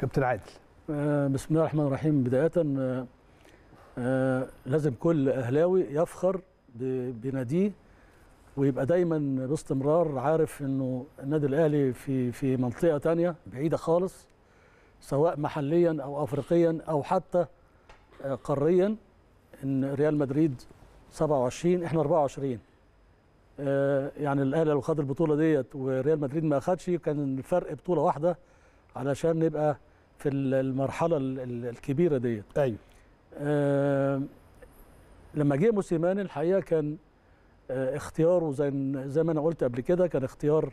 كابتن عادل. آه، بسم الله الرحمن الرحيم. بداية آه، آه، لازم كل أهلاوي يفخر بناديه ويبقى دايما باستمرار عارف إنه النادي الأهلي في في منطقة تانية بعيدة خالص سواء محليا أو افريقيا أو حتى قاريا. إن ريال مدريد 27 إحنا 24 آه، يعني الأهلي لو خد البطولة ديت وريال مدريد ما اخدش كان الفرق بطولة واحدة علشان نبقى في ال- المرحلة ال- ال- الكبيرة ديت. أيوه. آه، لما جه موسيماني الحقيقة كان آه، اختياره زي زي ما أنا قلت قبل كده كان اختيار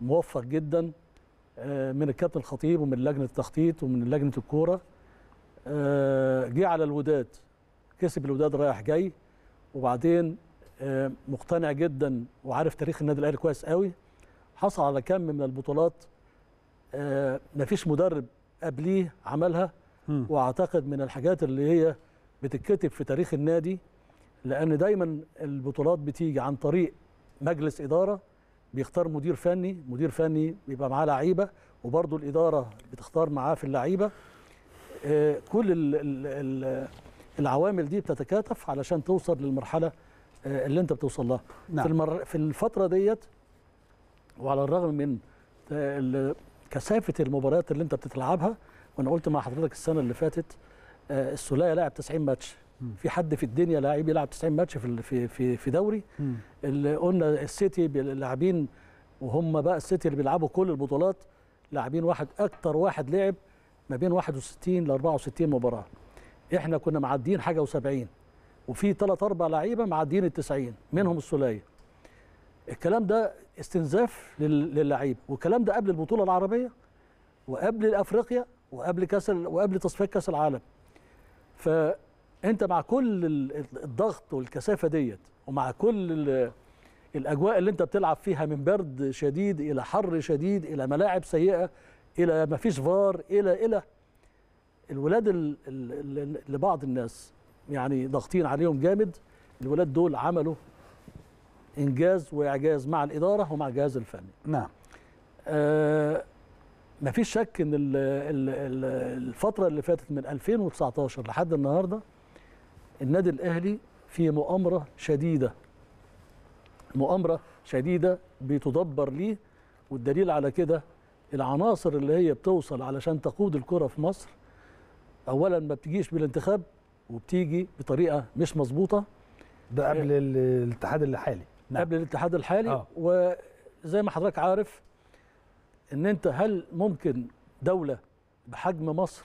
موفق جدا آه، من الكابتن الخطيب ومن لجنة التخطيط ومن لجنة الكورة. آه، جه على الوداد. كسب الوداد رايح جاي وبعدين مقتنع جدا وعارف تاريخ النادي الأهلي كويس قوي. حصل على كم من البطولات مفيش مدرب قبليه عملها مم. وأعتقد من الحاجات اللي هي بتتكتب في تاريخ النادي لأن دايما البطولات بتيجي عن طريق مجلس إدارة بيختار مدير فني مدير فني بيبقى معاه لعيبة وبرضه الإدارة بتختار معاه في اللعيبة آه، كل ال ال ال العوامل دي بتتكاتف علشان توصل للمرحلة آه، اللي أنت بتوصل لها نعم. في المر... في الفترة ديت وعلى الرغم من آه، كثافة المباريات اللي انت بتلعبها وأنا قلت مع حضرتك السنة اللي فاتت آه، السولية لعب 90 ماتش. في حد في الدنيا لاعب يلعب 90 ماتش في في في, في دوري. اللي قلنا السيتي لاعبين وهم بقى السيتي اللي بيلعبوا كل البطولات لاعبين واحد أكتر واحد لعب ما بين 61 ل 64 مباراة. إحنا كنا معديين حاجة و70 وفي ثلاث أربع لعيبة معديين ال 90 منهم السولية. الكلام ده استنزاف لل- للعيبه والكلام ده قبل البطولة العربية وقبل افريقيا وقبل كأس وقبل تصفيات كأس العالم. فأنت مع كل ال- الضغط والكثافة ديت ومع كل ال- الأجواء اللي أنت بتلعب فيها من برد شديد إلى حر شديد إلى ملاعب سيئة إلى ما فيش فار إلى إلى الولاد ال- ال- ال- لبعض الناس. يعني ضاغطين عليهم جامد. الولاد دول عملوا إنجاز وإعجاز مع الإدارة ومع الجهاز الفني. نعم. آه مفيش شك إن ال- ال- ال- الفترة اللي فاتت من 2019 لحد النهارده النادي الأهلي في مؤامرة شديدة. مؤامرة شديدة بتدبر ليه والدليل على كده العناصر اللي هي بتوصل علشان تقود الكرة في مصر. اولا ما بتجيش بالانتخاب وبتيجي بطريقة مش مظبوطة. ده قبل ال- الاتحاد الحالي. نعم. قبل الاتحاد الحالي آه. وزي ما حضرتك عارف إن أنت هل ممكن دولة بحجم مصر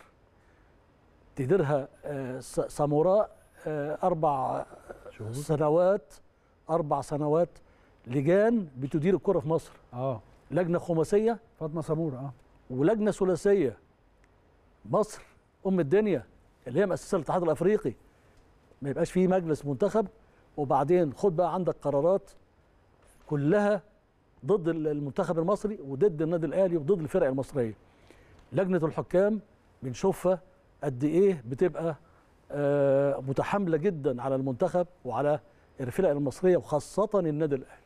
تديرها آه، ساموراء آه، أربع شهور. سنوات أربع سنوات لجان بتدير الكرة في مصر آه لجنة خماسية فاطمة سمور آه ولجنة ثلاثية مصر أم الدنيا اللي هي مؤسسة الاتحاد الأفريقي ما يبقاش فيه مجلس منتخب وبعدين خد بقى عندك قرارات كلها ضد المنتخب المصري وضد النادي الأهلي وضد الفرق المصرية. لجنة الحكام بنشوفها قد إيه بتبقى آه، متحاملة جدا على المنتخب وعلى الفرق المصرية وخاصة النادي الأهلي.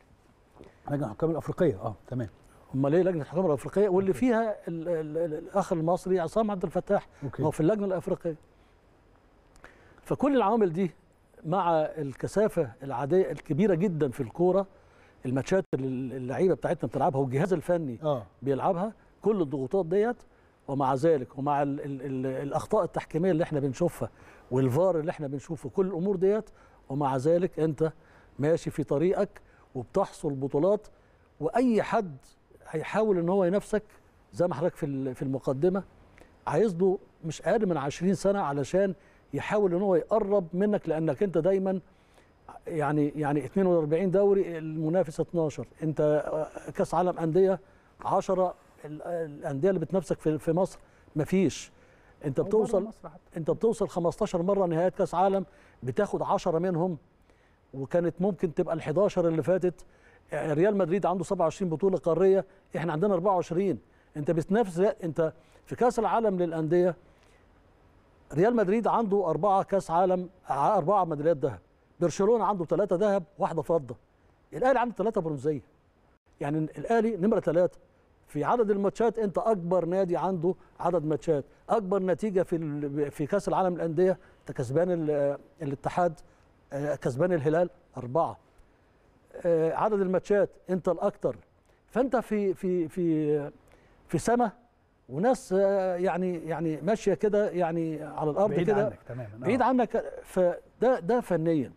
لجنة الحكام الأفريقية. آه تمام. أمال إيه لجنة الحكام الأفريقية؟ واللي فيها ال ال ال الأخ المصري عصام عبد الفتاح. هو في اللجنة الأفريقية. فكل العوامل دي مع الكثافة العادية الكبيرة جدا في الكورة الماتشات اللي اللعيبة بتاعتنا بتلعبها والجهاز الفني آه. بيلعبها كل الضغوطات ديت ومع ذلك ومع ال ال ال الأخطاء التحكيمية اللي إحنا بنشوفها والفار اللي إحنا بنشوفه كل الأمور ديت ومع ذلك انت ماشي في طريقك وبتحصل بطولات وأي حد هيحاول إن هو ينافسك زي ما حضرتك في في المقدمة عايز له مش أقل من 20 سنة علشان يحاول إن هو يقرب منك لأنك أنت دايما يعني يعني 42 دوري المنافس 12 أنت كأس عالم أندية 10 ال- الأندية اللي بتنافسك في في مصر مفيش. أنت بتوصل. أنت بتوصل 15 مرة نهايات كأس عالم بتاخد 10 منهم. وكانت ممكن تبقى ال 11 اللي فاتت ريال مدريد عنده 27 بطولة قارية إحنا عندنا 24 أنت بتنافس أنت في كأس العالم للأندية ريال مدريد عنده أربعة كأس عالم أربعة ميداليات ذهب. برشلونة عنده ثلاثة ذهب واحدة فضة. الأهلي عنده ثلاثة برونزية. يعني الأهلي نمرة ثلاثة. في عدد الماتشات أنت أكبر نادي عنده عدد ماتشات. أكبر نتيجة في في كأس العالم للأندية أنت كسبان ال- الاتحاد آه، كسبان الهلال أربعة. آه، عدد الماتشات أنت الأكثر. فأنت في في في في سنه وناس آه، يعني يعني ماشية كده يعني على الأرض بعيد كده. عنك تماما. آه. بعيد عنك فده ده فنيا.